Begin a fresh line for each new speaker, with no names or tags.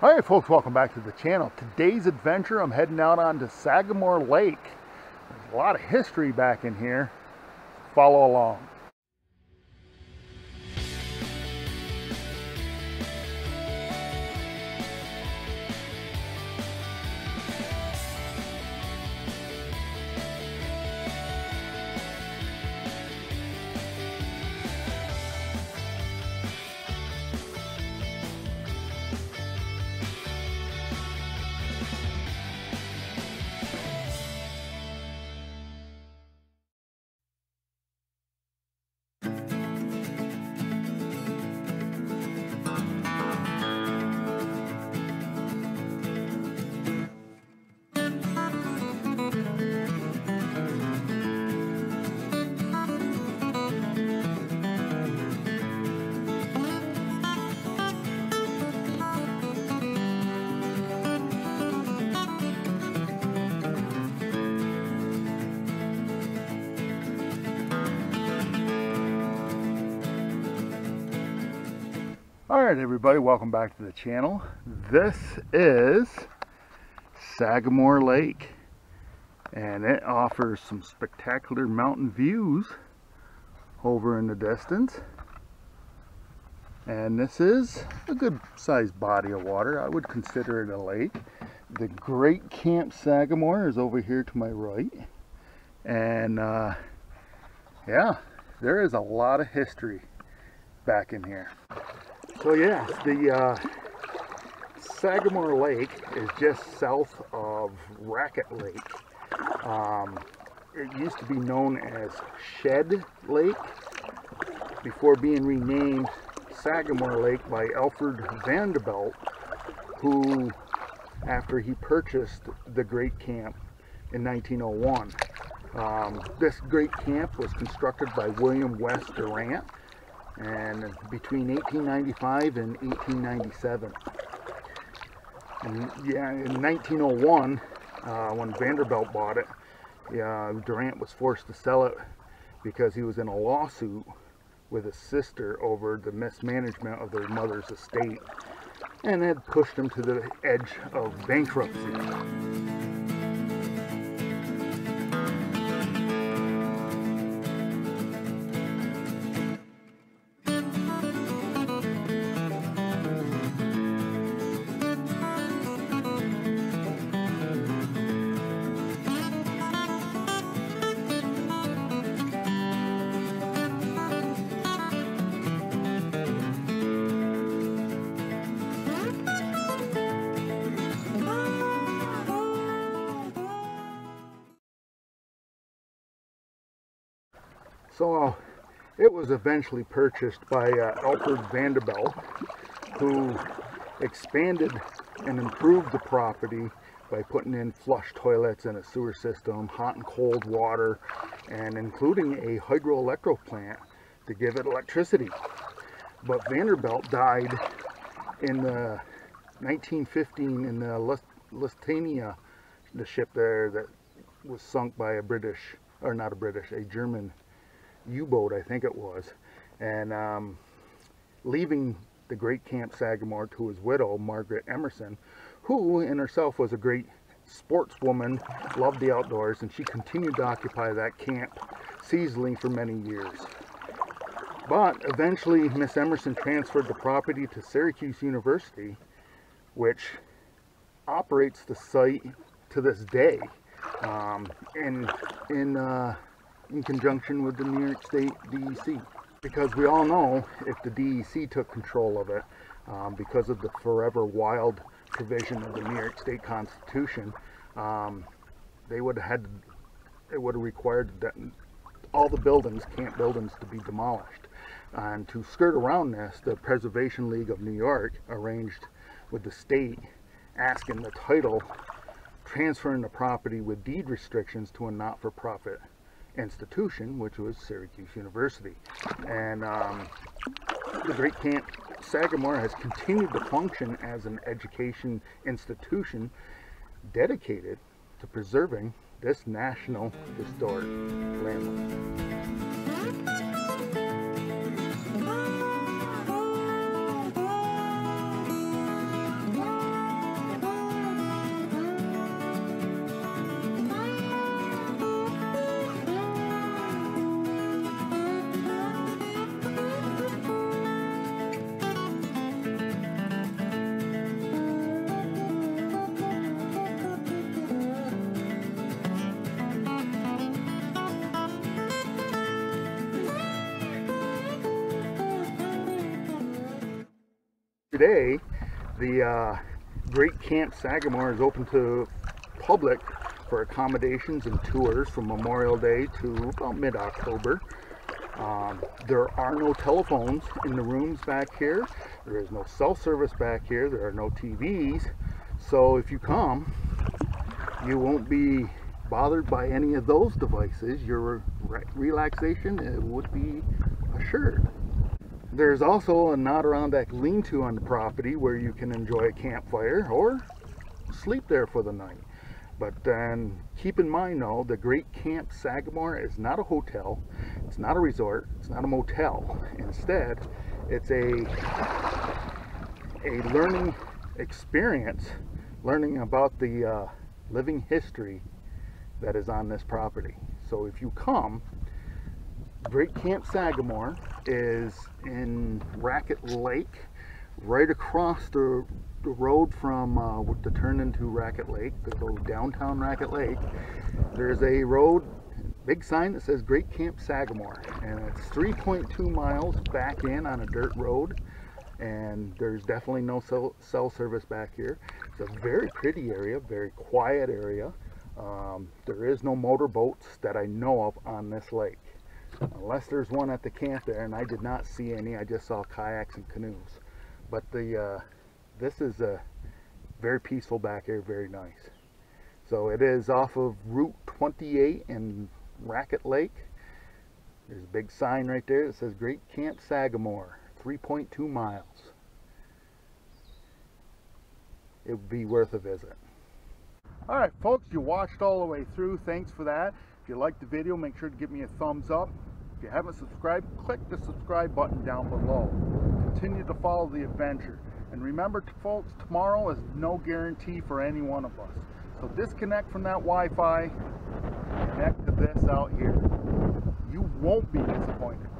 All right, folks, welcome back to the channel. Today's adventure, I'm heading out onto Sagamore Lake. There's a lot of history back in here. Follow along. All right, everybody, welcome back to the channel. This is Sagamore Lake, and it offers some spectacular mountain views over in the distance. And this is a good sized body of water. I would consider it a lake. The Great Camp Sagamore is over here to my right. And uh, yeah, there is a lot of history back in here. So yes, the uh, Sagamore Lake is just south of Raquette Lake. Um, it used to be known as Shedd Lake before being renamed Sagamore Lake by Alfred Vanderbilt, who, after he purchased the Great Camp in 1901, um, this Great Camp was constructed by William West Durant and between 1895 and 1897. And yeah, in 1901, uh, when Vanderbilt bought it, Durant was forced to sell it because he was in a lawsuit with his sister over the mismanagement of their mother's estate and had pushed him to the edge of bankruptcy. So it was eventually purchased by uh, Alfred Vanderbilt, who expanded and improved the property by putting in flush toilets and a sewer system, hot and cold water, and including a hydroelectric plant to give it electricity. But Vanderbilt died in the 1915 in the Lusitania, the ship there that was sunk by a British, or not a British, a German U-boat, I think it was, and um, leaving the great Camp Sagamore to his widow, Margaret Emerson, who in herself was a great sportswoman, loved the outdoors, and she continued to occupy that camp seasonally for many years. But eventually, Miss Emerson transferred the property to Syracuse University, which operates the site to this day. Um, in in uh, in conjunction with the New York State DEC. Because we all know if the DEC took control of it, um, because of the forever wild provision of the New York State Constitution, um, they would have had, it would have required all the buildings, camp buildings, to be demolished. And to skirt around this, the Preservation League of New York arranged with the state asking the title transferring the property with deed restrictions to a not-for-profit institution, which was Syracuse University. And um, the Great Camp Sagamore has continued to function as an education institution dedicated to preserving this national historic landmark. Today, the uh, Great Camp Sagamore is open to public for accommodations and tours from Memorial Day to about mid-October. Um, there are no telephones in the rooms back here. There is no cell service back here. There are no TVs. So if you come, you won't be bothered by any of those devices. Your re relaxation would be assured. There's also an Adirondack lean-to on the property where you can enjoy a campfire or sleep there for the night. But then keep in mind though, the Great Camp Sagamore is not a hotel, it's not a resort, it's not a motel. Instead, it's a, a learning experience, learning about the uh, living history that is on this property. So if you come, Great Camp Sagamore is in Raquette Lake, right across the the road from uh, to turn into Raquette Lake, to go downtown Raquette Lake, there's a road, big sign that says Great Camp Sagamore, and it's 3.2 miles back in on a dirt road, and there's definitely no cell, cell service back here. It's a very pretty area, very quiet area. Um, there is no motorboats that I know of on this lake. Unless there's one at the camp there, and I did not see any, I just saw kayaks and canoes. But the uh, this is a very peaceful back here, very nice. So it is off of Route 28 in Raquette Lake. There's a big sign right there that says Great Camp Sagamore, 3.2 miles. It would be worth a visit. Alright folks, you watched all the way through. Thanks for that. If you liked the video, make sure to give me a thumbs up. If you haven't subscribed, click the subscribe button down below. Continue to follow the adventure. And remember, folks, tomorrow is no guarantee for any one of us. So disconnect from that Wi-Fi, connect to this out here. You won't be disappointed.